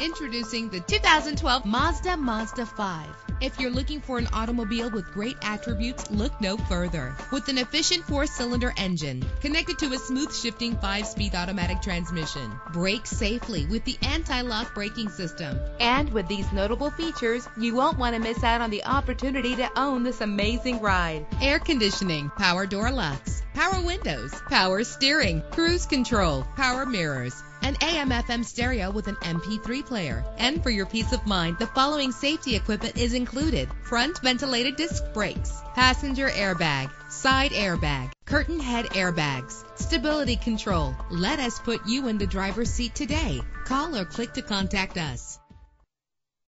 Introducing the 2012 Mazda Mazda 5. If you're looking for an automobile with great attributes, look no further. With an efficient four-cylinder engine connected to a smooth shifting five-speed automatic transmission, brake safely with the anti-lock braking system. And with these notable features, you won't want to miss out on the opportunity to own this amazing ride. Air conditioning, power door locks, power windows, power steering, cruise control, power mirrors, an AM FM stereo with an MP3 player. And for your peace of mind, the following safety equipment is included. Front ventilated disc brakes, passenger airbag, side airbag, curtain head airbags, stability control. Let us put you in the driver's seat today. Call or click to contact us.